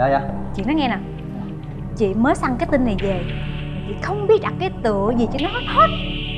dạ dạ. Chị nói nghe nè. Chị mới săn cái tin này về. Chị không biết đặt cái tựa gì cho nó hết. Hết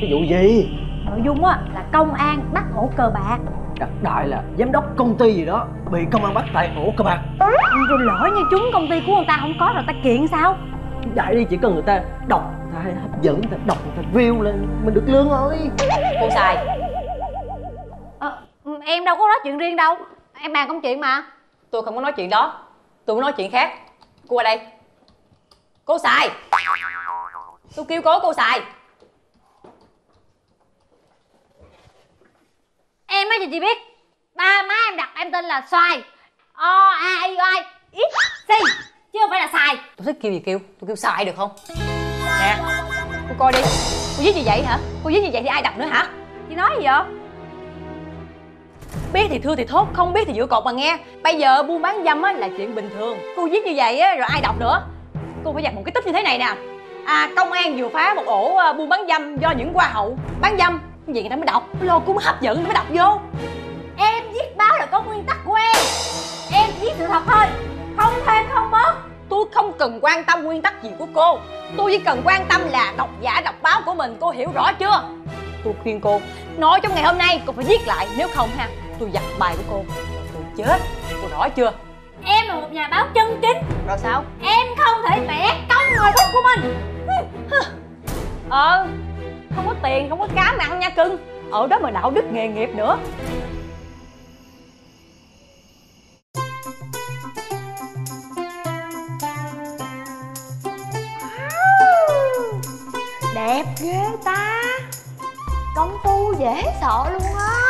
cái vụ gì? Nội dung á là công an bắt ổ cờ bạc. Đặc đại là giám đốc công ty gì đó bị công an bắt tại ổ cơ bạc. Rồi lỡ như chúng công ty của người ta không có rồi ta kiện sao? Đại đi chỉ cần người ta đọc ta hấp dẫn người ta đọc người ta view lên mình được lương thôi. Cô xài. Ờ, Em đâu có nói chuyện riêng đâu. Em bàn công chuyện mà. Tôi không có nói chuyện đó tôi muốn nói chuyện khác. Cô qua đây. Cô xài tôi kêu cố cô xài Em nói cho chị biết. Ba má em đặt em tên là Xoài. O A I O I X C Chứ không phải là xài tôi thích kêu gì kêu? Tôi kêu xài được không? Nè cô coi đi. Cô viết như vậy hả? Cô viết như vậy thì ai đọc nữa hả? Chị nói gì vậy biết thì thưa thì thốt, không biết thì dựa cột mà nghe. Bây giờ buôn bán dâm á là chuyện bình thường. Cô viết như vậy á, rồi ai đọc nữa? Cô phải dđặt một cái tích như thế này nè. À công an vừa phá một ổ ờ, buôn bán dâm do những hoa hậu bán dâm. Như vậy người ta mới đọc? Lo cũng hấp dẫn mới đọc vô. Em viết báo là có nguyên tắc của em. Em viết sự thật thôi. Không thêm, không bớt. Tôi không cần quan tâm nguyên tắc gì của cô. Tôi chỉ cần quan tâm là độc giả, đọc báo của mình. Cô hiểu rõ chưa? Tôi khuyên cô, nói trong ngày hôm nay cô phải viết lại, nếu không ha tôi giặt bài của cô. Tôi chết. Cô rõ chưa? Em là một nhà báo chân chính. Rồi sao? Em không thể bẻ cong người thúc của mình. Ờ không có tiền không có cám ăn nha cưng. Ở đó mà đạo đức nghề nghiệp nữa. Đẹp ghê ta. Công phu dễ sợ luôn á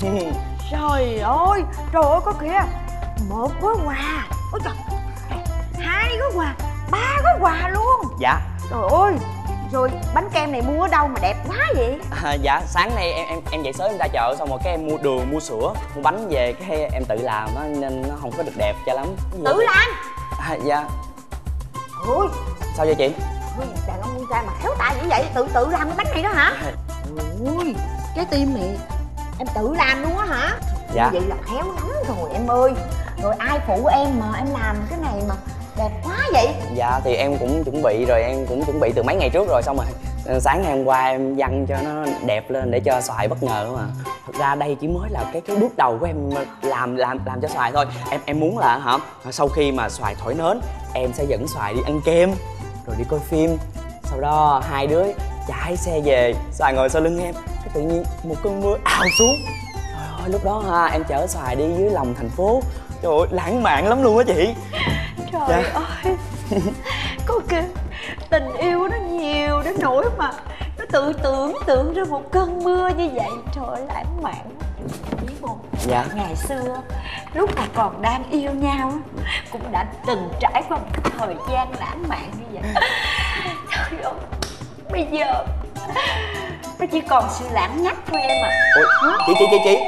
Trời ơi Trời ơi có kìa. Một gói quà. Ôi trời. Hai gói quà Ba gói quà luôn. Dạ. Trời ơi Rồi bánh kem này mua ở đâu mà đẹp quá vậy? À, dạ sáng nay em em em dậy sớm em ra chợ xong rồi cái em mua đường mua sữa mua bánh về cái em tự làm á nên nó không có được đẹp cho lắm. Tự làm? À, dạ. Ôi. Sao vậy chị? Ôi, đàn ông con trai mà khéo tay dữ vậy Tự tự làm cái bánh này đó hả? Ôi Trái tim này Em tự làm luôn á hả? Dạ. Vậy là khéo lắm rồi em ơi. Rồi ai phụ em mà em làm cái này mà đẹp quá vậy? Dạ thì em cũng chuẩn bị rồi em cũng chuẩn bị từ mấy ngày trước rồi xong rồi ờ, sáng ngày hôm qua em dăng cho nó đẹp lên để cho xoài bất ngờ mà thật ra đây chỉ mới là cái cái bước đầu của em làm làm làm cho xoài thôi. Em em muốn là hả sau khi mà xoài thổi nến em sẽ dẫn xoài đi ăn kem rồi đi coi phim. Sau đó hai đứa chạy xe về xoài ngồi sau lưng em cái tự nhiên một cơn mưa ào xuống. Trời ơi lúc đó ha em chở xoài đi dưới lòng thành phố. Trời ơi lãng mạn lắm luôn á chị. Trời Dạ. ơi. Có kìa Tình yêu nó nhiều đến nỗi mà Nó tự tưởng tượng ra một cơn mưa như vậy. Trời ơi lãng mạn. Biết không dạ. Ngày xưa Lúc mà còn đang yêu nhau Cũng đã từng trải qua một cái thời gian lãng mạn như vậy. Trời ơi Bây giờ Nó chỉ còn sự lãng nhách thôi em à Ủa, chị chị chị chị.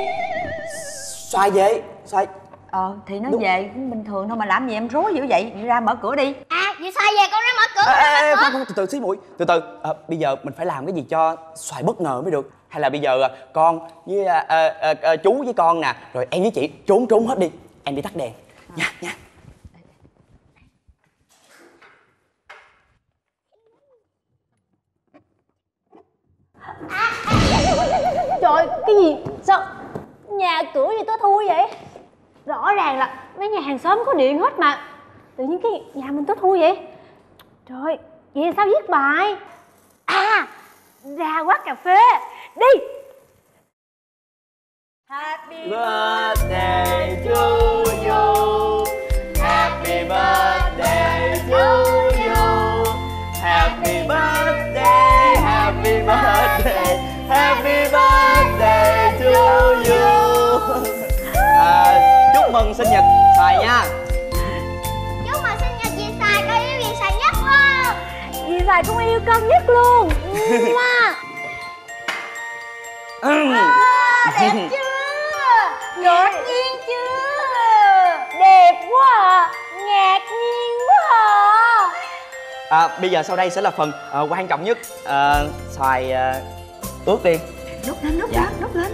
Xoài về xoài Ờ thì nó Đúng. về cũng bình thường thôi mà làm gì em rối dữ vậy? Đi ra mở cửa đi. À vậy sao về con ra mở cửa ê, ê, ê, không, không, từ từ xí mũi. Từ từ à, bây giờ mình phải làm cái gì cho xoài bất ngờ mới được? Hay là bây giờ à, con với à, à, à, à, chú với con nè rồi em với chị trốn trốn hết đi. Em đi tắt đèn. Nha nha trời, cái gì? Sao? Nhà cửa gì tôi thui vậy? Rõ ràng là mấy nhà hàng xóm có điện hết mà. Tự nhiên cái nhà mình tôi thui vậy. Trời, vậy sao viết bài? À ra quán cà phê. Đi. Happy birthday to you. Happy birthday to you. Happy birthday. Happy birthday to you. À, Chúc mừng sinh nhật Xoài nha. Chúc mừng sinh nhật dì Xoài con yêu dì Xoài nhất luôn Dì Xoài cũng yêu con nhất luôn. À, Đẹp chưa? Ngạc nhiên chưa? Đẹp quá à. Ngạc nhiên quá à. À, bây giờ sau đây sẽ là phần uh, quan trọng nhất ờ, uh, xoài uh, ờ, ướt đi đốt lên đốt Dạ. lên đốt lên.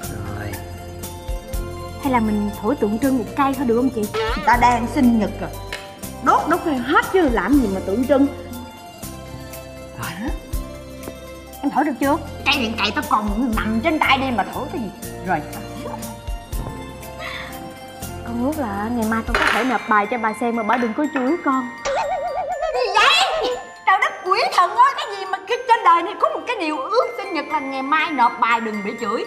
Rồi. Hay là mình thổi tượng trưng một cây thôi được không chị? Người ta đang sinh nhật rồi. Đốt đốt lên hết chứ làm gì mà tượng trưng. Em thổi được chưa? Cây điện cày tao còn nằm trên tay đây mà thổi cái gì? Rồi. Con ước là ngày mai con có thể nộp bài cho bà xem mà bà đừng có chửi con. Gì vậy? Trời đất quỷ thần ơi trên đời này có một cái điều ước sinh nhật là ngày mai nộp bài đừng bị chửi.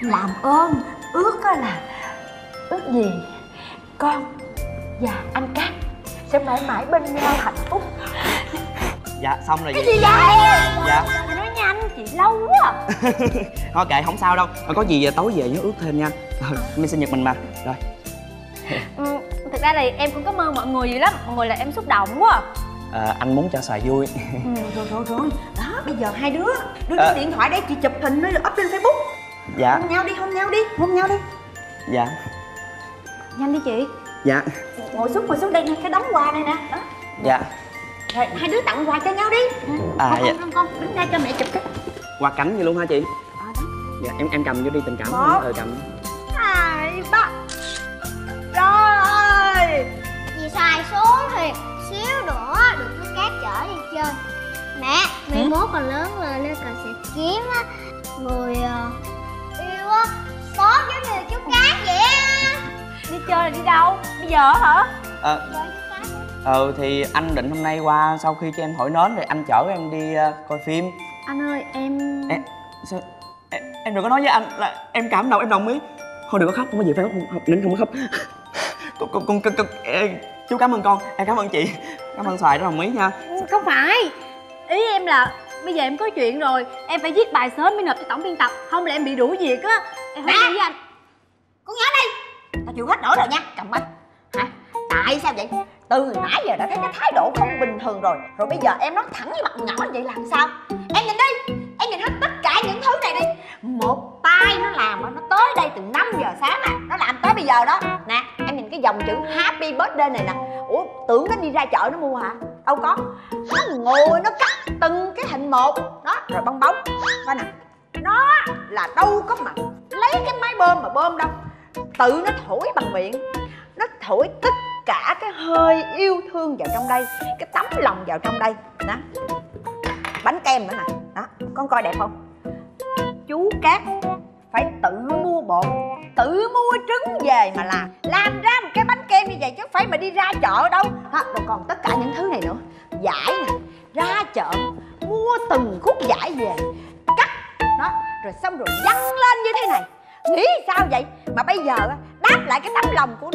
Làm ơn ước á là ước gì? Con và anh cát sẽ mãi mãi bên nhau hạnh phúc. Dạ xong rồi cái gì vậy? Dạ. Nói nhanh chị lâu quá. Thôi kệ không sao đâu. Ờ, có gì tối về nhớ ướt thêm nha. Rồi, mình sinh nhật mình mà. Rồi. Ừ, Thực ra là em cũng cảm ơn mọi người dữ lắm. Mọi người là em xúc động quá. À. anh muốn cho xoài vui. Ừ, rồi rồi rồi bây giờ hai đứa đưa Ờ. cái điện thoại đây chị chụp hình nó up lên facebook. Dạ. Hôn nhau đi hôn nhau đi hôn nhau đi. Dạ. Nhanh đi chị. Dạ. Ngồi xuống ngồi xuống đây nè cái đống quà này nè. Đó. Dạ. Rồi hai đứa tặng quà cho nhau đi. À con dạ. con con đứng ra cho mẹ chụp cái. Qua cánh vậy luôn hả chị? Ờ, đó. dạ em em cầm vô đi tình cảm Một. ờ cầm. hai ba. Rồi. Dì Xài xuống thì xíu nữa được chú Cát chở đi chơi Mẹ, mẹ mốt còn lớn lên nên con sẽ kiếm á, người ờ, yêu á tốt giống như chú Cát vậy á Đi chơi là đi đâu Bây giờ hả ờ á. ờ thì anh định hôm nay qua sau khi cho em thổi nến rồi anh chở em đi ờ, coi phim Anh ơi em em sao em, em đừng có nói với anh là em cảm động em đồng ý thôi đừng có khóc không có gì phải khóc không, không nín không có khóc con, con, con, con, con, chú cảm ơn con em cảm ơn chị cảm ơn xoài đã đồng ý nha Không phải Ý em là Bây giờ em có chuyện rồi Em phải viết bài sớm mới nộp cho tổng biên tập Không là em bị đuổi việc á. Em không đi với anh. Con nhớ đi! Tao chịu hết nổi rồi nha cầm bánh. Hả? Tại sao vậy? Từ nãy giờ đã thấy cái thái độ không bình thường rồi rồi bây giờ em nói thẳng với mặt nhỏ vậy làm sao? Em nhìn đi! Em nhìn hết tất cả những thứ này đi! Một tay nó làm nó tới đây từ 5 giờ sáng nè nó làm tới bây giờ đó. Nè em nhìn cái dòng chữ happy birthday này nè. Ủa tưởng nó đi ra chợ nó mua hả đâu có. Nó ngồi, nó cắt từng cái hình một. Đó, rồi bong bóng. Coi nè. Nó là đâu có mà lấy cái máy bơm mà bơm đâu. Tự nó thổi bằng miệng. Nó thổi tất cả cái hơi yêu thương vào trong đây, cái tấm lòng vào trong đây. Đó bánh kem nữa nè. Đó, con coi đẹp không? Chú cát phải tự mua bột tự mua trứng về mà làm làm ra một cái bánh kem như vậy chứ phải mà đi ra chợ đâu. Ha, rồi còn tất cả những thứ này nữa. Giải nè ra chợ mua từng khúc giải về cắt đó rồi xong rồi dăng lên như thế này. Nghĩ sao vậy? Mà bây giờ đáp lại cái tấm lòng của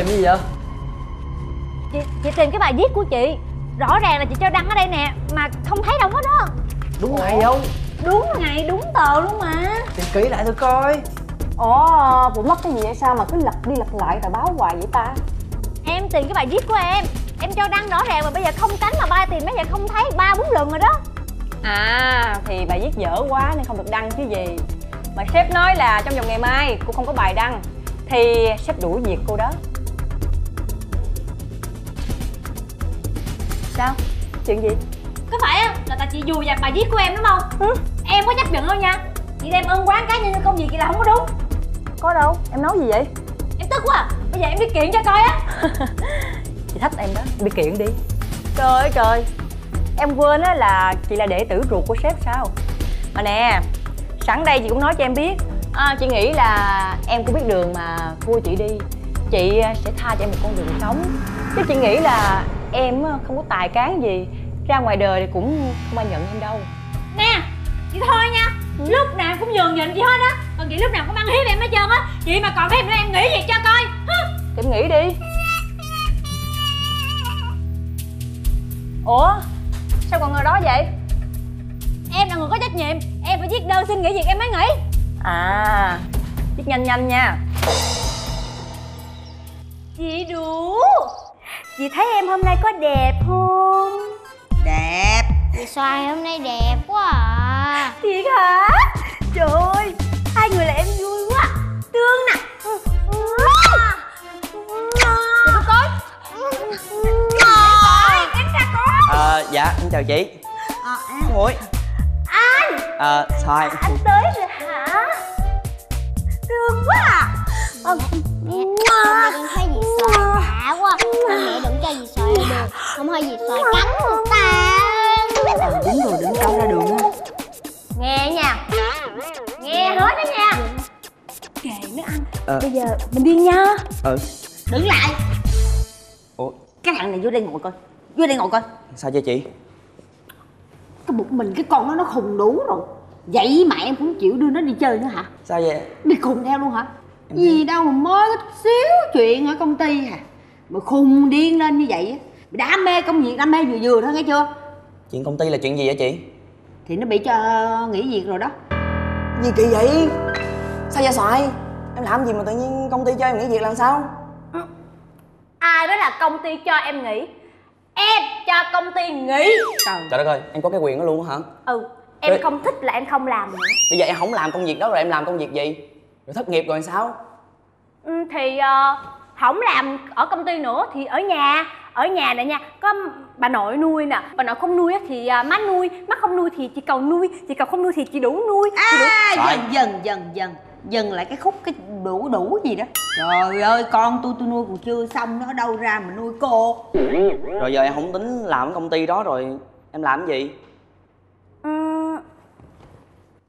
Tìm cái gì vậy? chị, chị tìm cái bài viết của chị. Rõ ràng là chị cho đăng ở đây nè Mà không thấy đâu hết đó Đúng ngày không? Đúng ngày đúng tờ luôn mà. Tìm kỹ lại thử coi. Ủa, vụ mất cái gì vậy sao mà cứ lật đi lật lại tờ báo hoài vậy ta? Em tìm cái bài viết của em. Em cho đăng rõ ràng mà bây giờ không cánh mà ba tìm mấy giờ không thấy ba bốn lần rồi đó. À, thì bài viết dở quá nên không được đăng chứ gì. Mà sếp nói là trong vòng ngày mai cô không có bài đăng Thì sếp đuổi việc cô đó Sao? Chuyện gì? Có phải á, là tại chị dù dập bài viết của em đúng không? Ừ. Em có chấp nhận đâu nha Chị đem ân quán cá nhân như công việc chị là không có đúng Có đâu, em nói gì vậy? Em tức quá à. Bây giờ em đi kiện cho coi á Chị thách em đó, đi kiện đi Trời ơi trời Em quên á là chị là đệ tử ruột của sếp sao Mà nè Sẵn đây chị cũng nói cho em biết à, Chị nghĩ là em cũng biết đường mà thua chị đi Chị à, sẽ tha cho em một con đường sống Chứ chị nghĩ là em không có tài cán gì. Ra ngoài đời thì cũng không ai nhận em đâu. Nè chị thôi nha lúc nào cũng nhường nhịn chị hết á. Còn chị lúc nào cũng ăn hiếp em hết trơn á. Chị mà còn với em nữa em nghĩ gì cho coi. Em nghĩ đi. Ủa sao còn người đó vậy? Em là người có trách nhiệm. Em phải viết đơn xin nghỉ việc em mới nghỉ. À viết nhanh nhanh nha. Chị đủ. Chị thấy em hôm nay có đẹp không? Đẹp. Chị xoài hôm nay đẹp quá à. Thiệt hả? Trời ơi Hai người là em vui quá. Tương nè. Em Ờ, dạ, em chào chị. Ờ em. Ủi Anh. Ờ, xoài. Anh tới rồi hả? Thương quá à. Ờ, con thấy dì xoài lạ quá. Mẹ đừng cho dì xoài ra đường. Không thôi dì xoài cắn người ta. Ờ, đúng rồi đừng câu ra đường ha Nghe nha. Nghe hết đó nha. Kệ nó ăn. Ờ. Bây giờ mình đi nha. Ừ đứng lại. Ủa, cái thằng này vô đây ngồi coi. Vô đây ngồi coi. Sao cho chị? cái bụng mình cái con nó nó khùng đủ rồi. Vậy mà em cũng chịu đưa nó đi chơi nữa hả? Sao vậy? đi cùng theo luôn hả? Gì đâu mà mới có xíu chuyện ở công ty hả mà khùng điên lên như vậy á đam mê công việc đam mê vừa vừa thôi nghe chưa Chuyện công ty là chuyện gì vậy chị? thì nó bị cho nghỉ việc rồi đó Gì kỳ vậy? Sao vậy xoài? Em làm gì mà tự nhiên công ty cho em nghỉ việc làm sao? Ai nói là công ty cho em nghỉ Em cho công ty nghỉ trời Trời đất ơi, em có cái quyền đó luôn hả? Ừ Em Ê. không thích là em không làm nữa Bây giờ em không làm công việc đó rồi em làm công việc gì? Rồi thất nghiệp rồi sao? ừ, Thì ờ, không làm ở công ty nữa thì ở nhà ở nhà này nha. Có bà nội nuôi nè. Bà nội không nuôi á thì à, má nuôi má không nuôi thì chị cầu nuôi chị cầu không nuôi thì chị đủ nuôi. Chị đủ à dần dần dần dần. Dần lại cái khúc cái đủ đủ gì đó. Trời ơi con tôi tôi nuôi còn chưa xong nó ở đâu ra mà nuôi cô. Rồi giờ em không tính làm ở công ty đó rồi Em làm cái gì?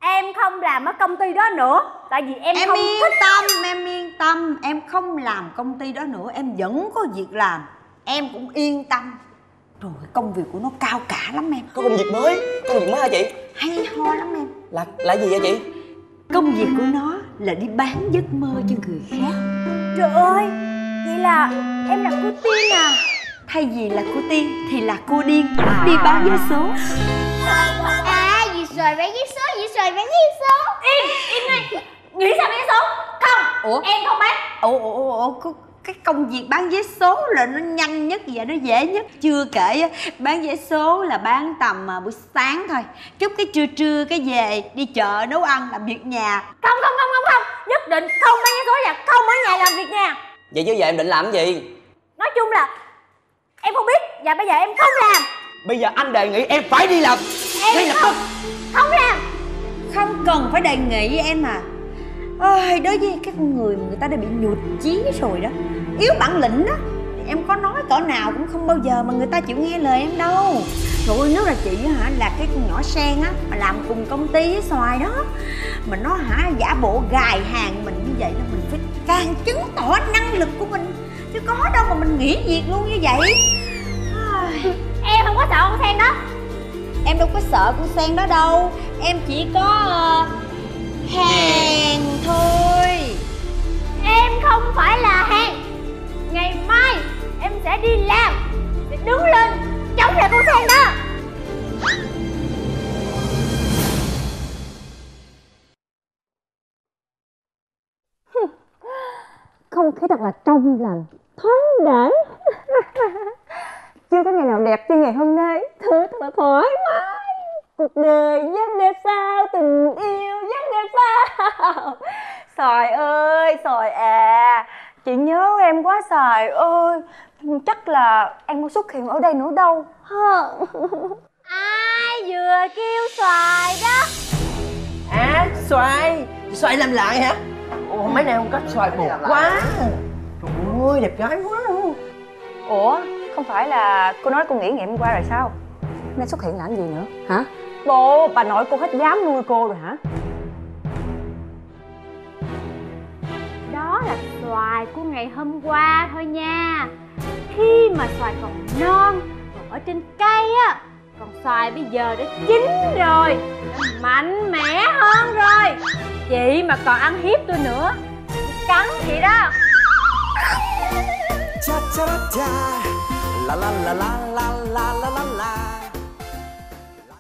Em không làm ở công ty đó nữa. Tại vì em, em không yên thích. tâm em yên tâm. Em không làm công ty đó nữa. Em vẫn có việc làm. Em cũng yên tâm. Rồi công việc của nó cao cả lắm em. Có công việc mới. Công việc mới hả chị? hay ho lắm em. Là là gì vậy chị? công việc của nó là đi bán giấc mơ cho người khác. Trời ơi vậy là em là cô tiên à? Thay vì là cô tiên thì là cô điên. Đi bán vé số. À xoài bán vé số Dì xoài bán vé số. Im im ngay nghĩ sao vé số? Không ủa? em không bán. Ủa ủa ủa, ủa cái công việc bán vé số là nó nhanh nhất và nó dễ nhất? Chưa kể á, bán vé số là bán tầm à, buổi sáng thôi. Chút cái trưa trưa cái về đi chợ nấu ăn làm việc nhà. Không không không không không nhất định không bán vé số và không ở nhà làm việc nha Vậy chứ giờ em định làm cái gì? nói chung là em không biết và bây giờ em không làm. Bây giờ anh đề nghị em phải đi làm. Ngay em lập không không làm không cần phải đề nghị em à. Ôi đối với cái con người mà người ta đã bị nhụt chí rồi đó yếu bản lĩnh đó em có nói cỡ nào cũng không bao giờ mà người ta chịu nghe lời em đâu. Rồi nếu là chị hả là cái con nhỏ sen á mà làm cùng công ty với xoài đó mà nó hả giả bộ gài hàng mình như vậy là mình phải càng chứng tỏ năng lực của mình chứ có đâu mà mình nghỉ việc luôn như vậy. Em không có sợ con sen đó em đâu có sợ con sen đó đâu. Em chỉ có ờ, hàng thôi. Em không phải là hàng. Ngày mai em sẽ đi làm sẽ đứng lên chống lại con sen đó. Không khí thật là trong lành thoáng đãng. Chưa có ngày nào đẹp như ngày hôm nay thưa thật là thoải mái cuộc đời rất đẹp sao tình yêu rất đẹp sao? Sòi ơi, Sòi à Chị nhớ em quá Sòi ơi. Chắc là em không xuất hiện ở đây nữa đâu. Ai vừa kêu xoài đó? À xoài. Xoài làm lại hả? Ồ mấy nay không có xoài buồn quá. Trời ơi đẹp gái quá. Ủa, không phải là cô nói cô nghỉ ngày hôm qua rồi sao? Nên xuất hiện làm gì nữa, hả? Bộ, bà nội cô hết dám nuôi cô rồi hả? đó là xoài của ngày hôm qua thôi nha. Khi mà xoài còn non còn ở trên cây á còn xoài bây giờ đã chín rồi đã mạnh mẽ hơn rồi. Chị mà còn ăn hiếp tôi nữa. Cắn chị đó. Cha cha cha. La la la la la la la la la